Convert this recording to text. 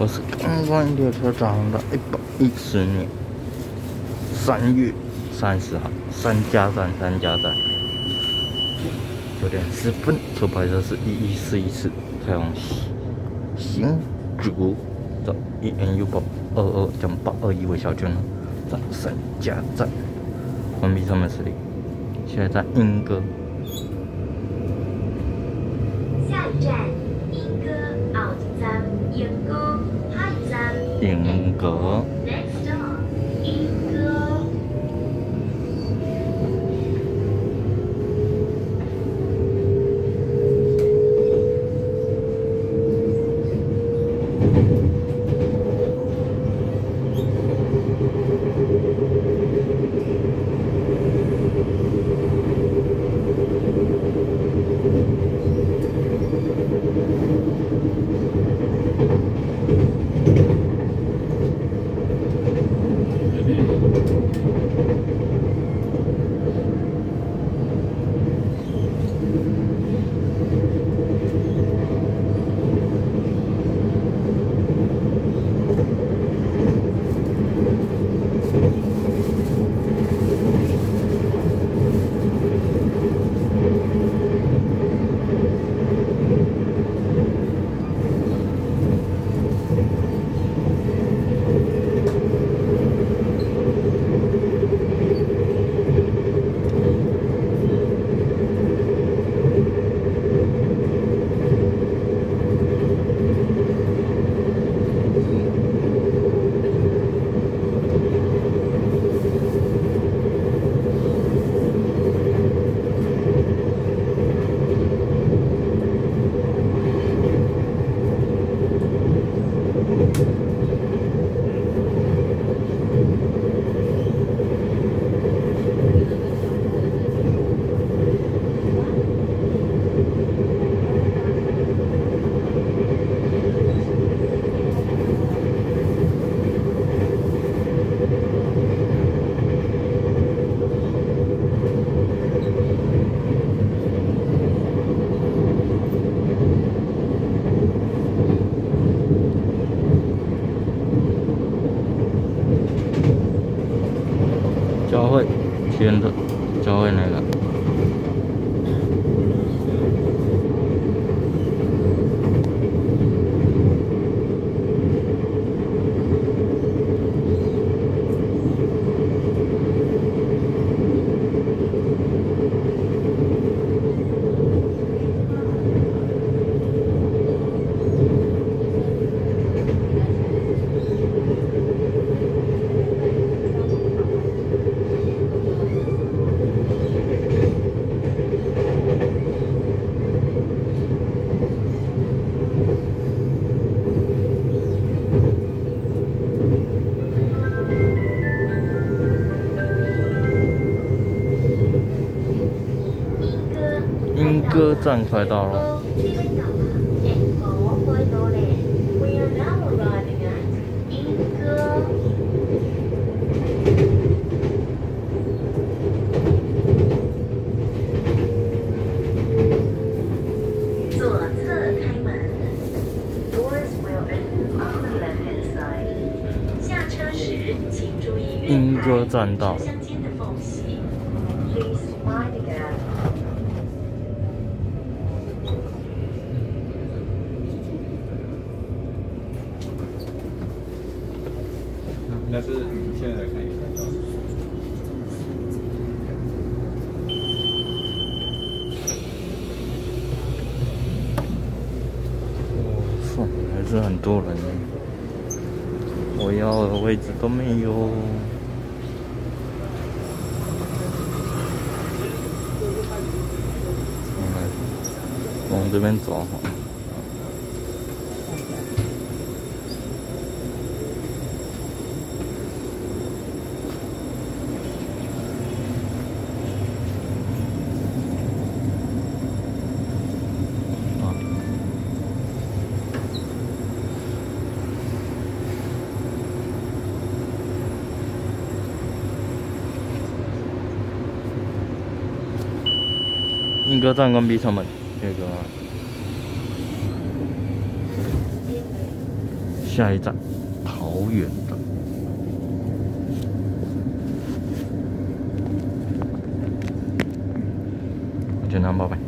我是刚刚列车长的一百一十年三月三十号，三加三，三加三，九点十分出牌的是一一四一次太阳系新竹的 ENU 八二二将八二一为小圈了，在三加站，关闭上面实力，现在在英歌。下一站，一站，cho hơi chuyên cho hơi này là 歌站快到了。左侧开门那是现在看一下。还是很多人，我要的位置都没有。往这边走。莺歌站关闭车门，那个下一站桃园的。就那，拜拜。